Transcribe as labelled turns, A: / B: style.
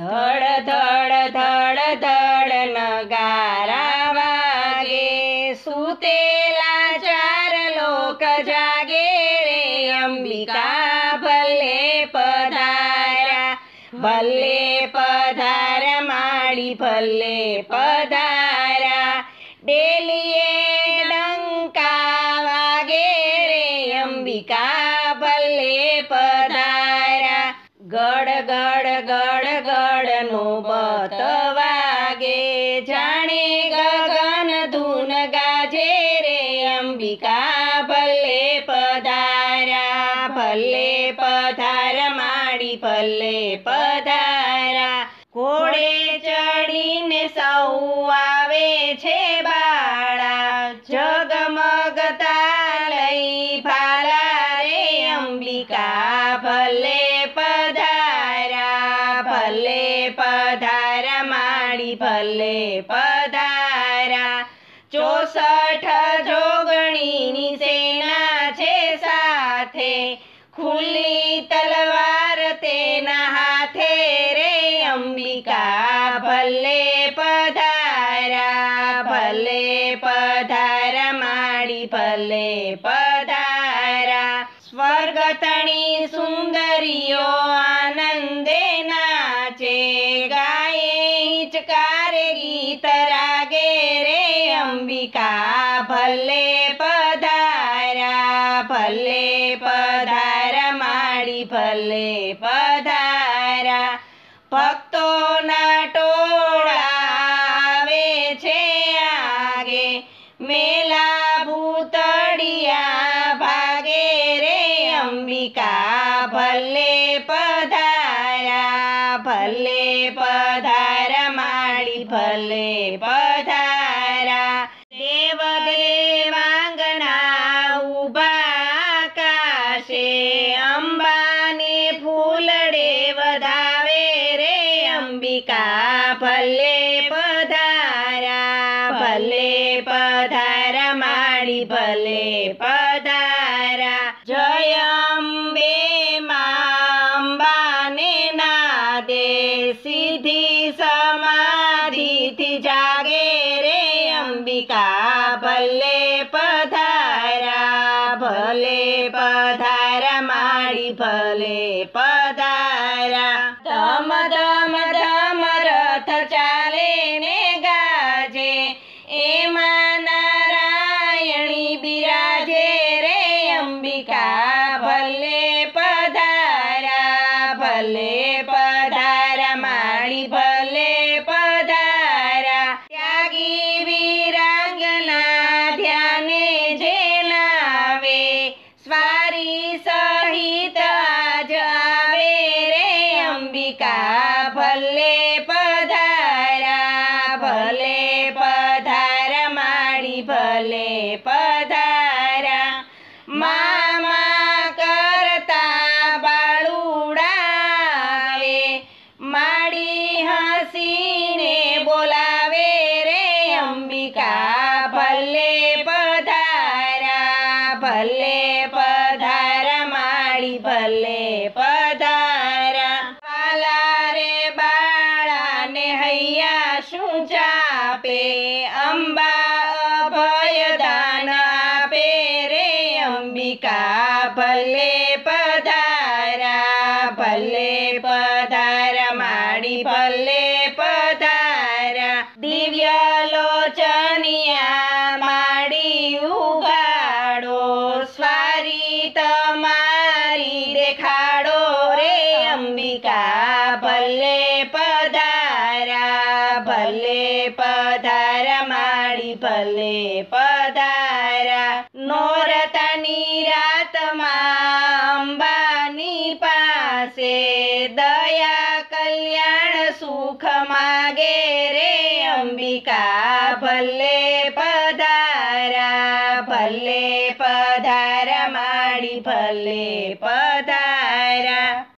A: धड धड धड धड न गारावागे सुतेला चार लोक जागे रे. अंबिका भल्ले पधारा. भल्ले पधार माळी भल्ले पधारा. डेलिये ગડ ગડ ગડ ગડ નો બત વાગે. જાણે ગગન ધૂન ગાજે રે અંબિકા ભલે પધાર્યા, ભલે પધાર, માડી ભલે પધાર્યા. ઘોડે ચડીને સૌ આવે છે બાળા, જગમગતા લઈ ભાલા માડી ભલે પધારા. ચોસઠ જોગણીની સેના છે સાથે. ખુલ્લી તલવાર તેના હાથે રે. અંબિકા ભલે પધારા ભલે પધારા, માળી ભલે પધારા. સ્વર્ગતણી સુંદરીઓ અંબિકા ભલે પધારા ભલે પધારા, માડી ભલે પધારા. ભક્તોના ટોળા આવે છે આગે, મેલા ભૂતડિયા ભાગે રે અંબિકા. ભલે પધારા ભલે પધારા, માડી ભલે भले पधारा जय अम्बे मा नादे सिद्धि समाधि जागे रे अम्बिका। भले पधारा भधारा माणि भे पधार। ભલે પધારા માણી ભલે પધારા, ત્યાગી વિરાગના ધ્યાને જે લાવે, સ્વારી સહિત આજ રે અંબિકા, ભલે પધારા ભલે પધારા માણી ભલે પધારા મામા ભલે પધારા. વાલા રે બાળાને હૈયા શું ચાપે? અંબા અભયદાન આપે રે અંબિકા. ಭಲೆ ಪದಾರ ಮಾಡಿ ಭಲೆ ಪದಾರ ನೋರತ ನೀರಾತಮಾ ಅಂಬಾನಿ ಪಾಸೆ ದಯಾ ಕಲ್ಯಾಣ ಸುಖ ಮಾಗೆ ರೇ ಅಂಬಿಕಾ ಭಲೆ ಪದಾರ ಭಲೆ ಪದಾರ ಮಾಡಿ ಭಲೆ ಪದಾರ